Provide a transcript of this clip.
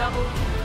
Double.